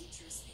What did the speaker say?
teachers